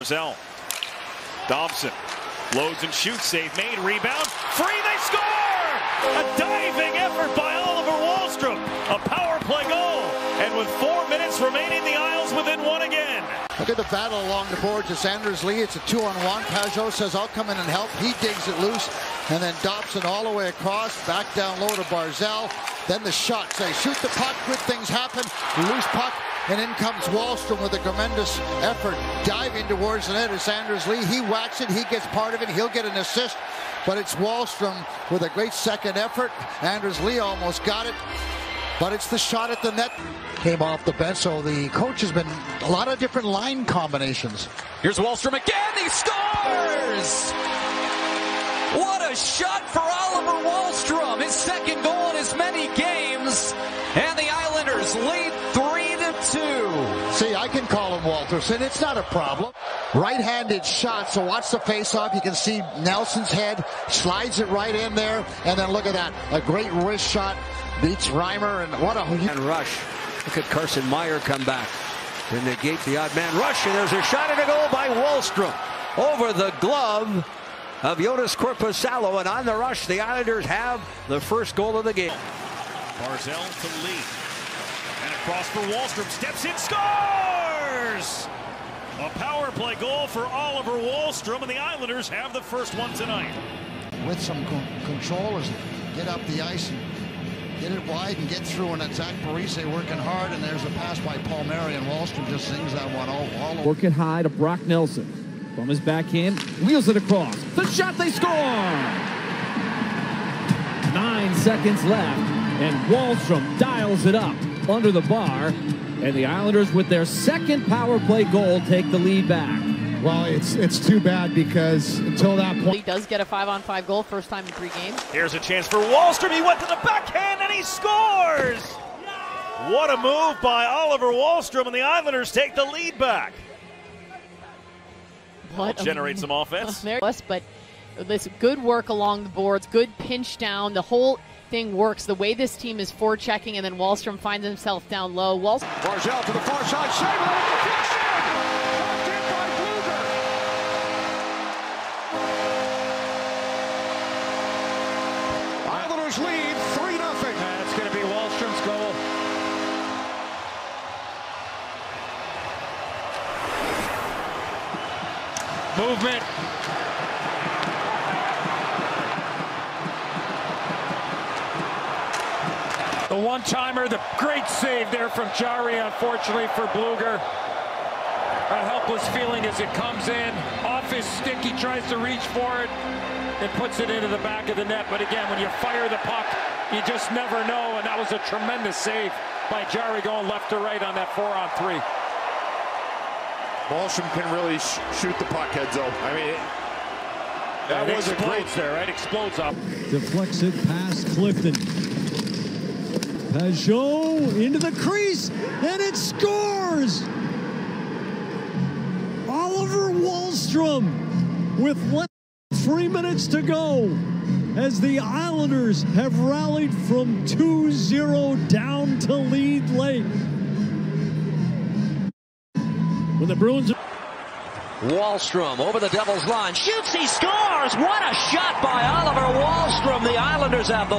Barzal. Dobson loads and shoots. Save made. Rebound. Free. They score! A diving effort by Oliver Wahlstrom. A power play goal. And with four minutes remaining, the Isles within one again. Look at the battle along the board to Sanders Lee. It's a two on one. Pageau says, I'll come in and help. He digs it loose. And then Dobson all the way across. Back down low to Barzal. Then the shot. They shoot the puck. Good things happen. Loose puck. And in comes Wahlstrom with a tremendous effort. Diving towards the net is Sanders Lee. He whacks it. He gets part of it. He'll get an assist. But it's Wahlstrom with a great second effort. Anders Lee almost got it. But it's the shot at the net. Came off the bench, so the coach has been a lot of different line combinations. Here's Wahlstrom again. He scores! What a shot for Oliver Wahlstrom. Call him Walterson. It's not a problem. Right-handed shot, so watch the face-off. You can see Nelson's head, slides it right in there, and then look at that. A great wrist shot, beats Reimer, and what a... And rush. Look at Carson Meyer come back to negate the odd man rush, and there's a shot and a goal by Wahlstrom over the glove of Joonas Korpisalo, and on the rush, the Islanders have the first goal of the game. Barzal to Lee. And across for Wahlstrom. Steps in, scores! A power play goal for Oliver Wahlstrom, and the Islanders have the first one tonight. With some co control as get up the ice and get it wide and get through. And Zach Parise working hard, and there's a pass by Palmieri, and Wahlstrom just sings that one all, all over. Working high to Brock Nelson. From his backhand, wheels it across. The shot, they score! Nine seconds left, and Wahlstrom dials it up under the bar. And the Islanders, with their second power play goal, take the lead back. Well, it's it's too bad because until that point. He does get a five-on-five goal, first time in three games. Here's a chance for Wahlstrom. He went to the backhand and he scores! What a move by Oliver Wahlstrom, and the Islanders take the lead back. What generate some offense. But this good work along the boards, good pinch down. The whole thing works. The way this team is forechecking, and then Wahlstrom finds himself down low. Wahlstrom. Barzal to the far side. Shaver. Islanders lead 3 0. That's going to be Wahlstrom's goal. Movement. The one-timer, the great save there from Jarry, unfortunately for Blueger. A helpless feeling as it comes in. Off his stick, he tries to reach for it and puts it into the back of the net. But again, when you fire the puck, you just never know. And that was a tremendous save by Jarry going left to right on that four-on-three. Wahlstrom can really sh shoot the puck, heads Edzo. I mean, it, that it was a explodes great there, right? Explodes up. Deflects it past Clifton. Pageau into the crease, and it scores! Oliver Wahlstrom with less than three minutes to go as the Islanders have rallied from 2-0 down to lead late. When the Bruins... Wahlstrom over the Devils line, shoots, he scores! What a shot by Oliver Wahlstrom! The Islanders have the